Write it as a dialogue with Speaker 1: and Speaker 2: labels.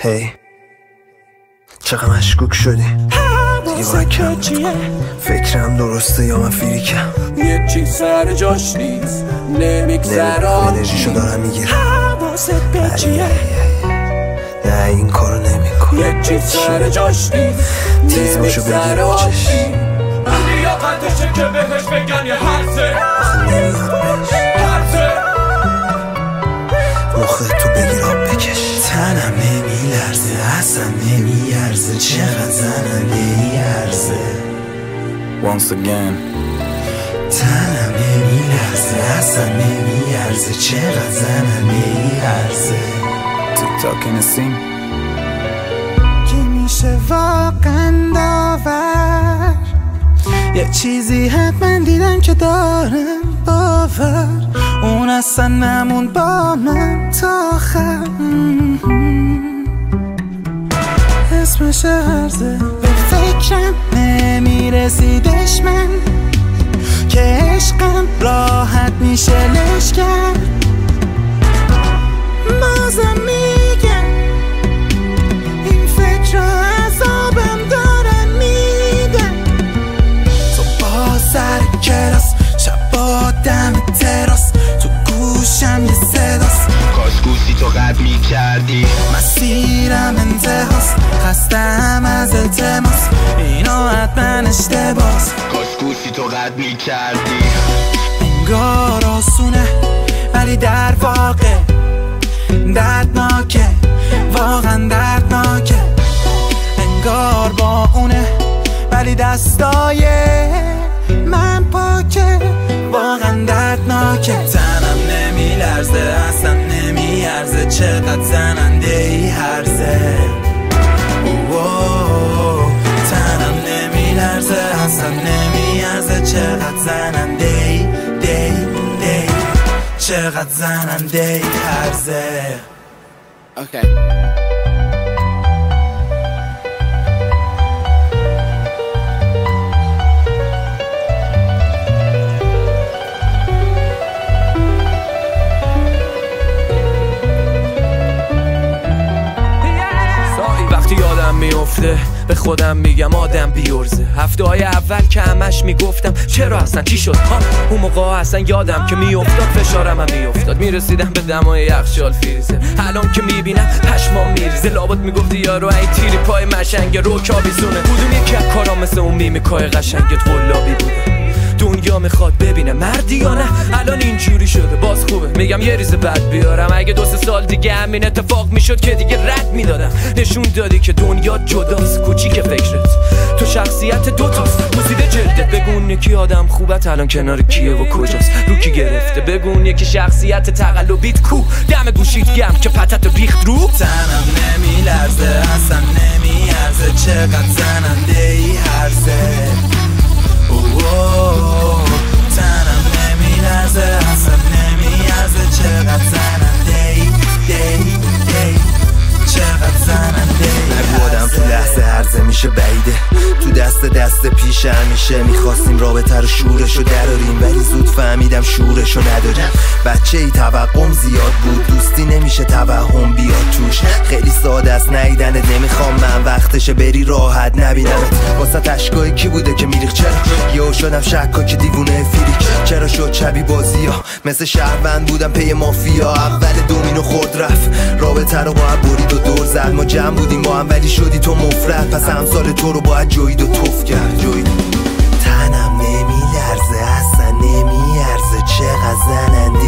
Speaker 1: هی. چقدر مشکوک شدی؟ دیگه فکرم درسته یا من فیریکم؟
Speaker 2: یه چیز سر جاش نیست. نمیگذره
Speaker 1: انرژیشو دارم می‌گیرم.
Speaker 2: حواست به چیه؟
Speaker 1: نه این کارو نمیکن
Speaker 2: یه چیز سر جاش نیست.
Speaker 1: تیز باشو بگیر بچش
Speaker 2: لیاقتشه که بهش بگن یه حرسه
Speaker 1: نمیلرزه اصلا نمیارزه چقدر زننده ای عرضه
Speaker 3: Once again,
Speaker 1: تنم نمیلرزه. اصلا نمیارزه چقدر زننده
Speaker 3: TikTok in the scene.
Speaker 4: که میشه واقعا داور. یه چیزی حتما دیدم که دارم باور. اون اصلا نمون با من تا آخر. اسمش هرزه به فکرم نمیرسیدش من. که عشقم راحت میشه لش کرد خستم از التماس. اینا حتما اشتباس.
Speaker 5: کاش گوشی تو قد می کردی
Speaker 4: انگار آسونه ولی در واقع دردناکه واقعا دردناکه. انگار با اونه ولی دستای من پاکه واقعا دردناکه. تنم نمیلرزه اصلا نمیارزه. چقدر زننده ای هرزه. چقدر زننده ای دی دی چقدر زننده ای هرزه
Speaker 3: Okay.
Speaker 2: میفته به خودم میگم آدم بیورزه. هفته های اول که همش می‌گفتم چرا اصلا چی شد؟ ها اون موقع اصلا یادم که میافتاد فشارم هم میافتاد. می‌رسیدم به دمای یخچال فریزه الان که می‌بینم پشمام میریزه. لابد می‌گفتی یارو ای تیری پای مشنگ رو کابیزونه بودم یکی از کارا مثل اون میمیکای قشنگت قلابی بوده دنیا می‌خواد ببینه مردی یا نه؟ الان اینجوری شده باز خوبه. میگم یه ریز بد بیارم. اگه دو سه سال دیگه همین اتفاق می‌شد که دیگه رد می‌دادم. نشون دادی که دنیا جداست کوچیک فکرت. تو شخصیت دوتاست. موزیده جلدت بگون یکی آدم خوبت الان کنار کیه و کجاست. رو کی گرفته؟ بگون یکی شخصیت تقلبیت کو. دم گوشیت گم که پتت ریخت رو.
Speaker 4: تنم نمیلرزه اصلا نمیارزه. چقدر زننده
Speaker 1: دست دست پیش همیشه می‌خواستیم رابطه رو شورشو دراریم ولی زود فهمیدم شورشو نداریم بچه ای توقم زیاد بود دوستی نمیشه توهم بیاد توش. خیلی ساده است نیدنت نمی‌خوام من وقتشه بری راحت نبینمت. واسه تشکای کی بوده که میریخ چرا؟ یهو شدم شکا که دیوونه فیریک چرا شد شبی بازی ها مثل شهروند بودم پی مافیا. اول دومینو خود رفت. رابطه رو باید برید و دور زد. ما جمع بودیم با هم ولی شدی تو مفرد. پس همسال تو رو باید جوید و توف کرد. جوید تنم نمیلرزه اصلا نمیارزه. چقدر زننده